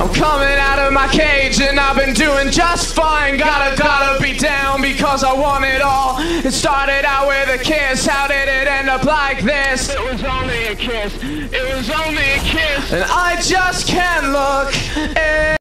I'm coming out of my cage and I've been doing just fine. Gotta, gotta be down because I want it all. It started out with a kiss. How did it end up like this? It was only a kiss. It was only a kiss. And I just can't look.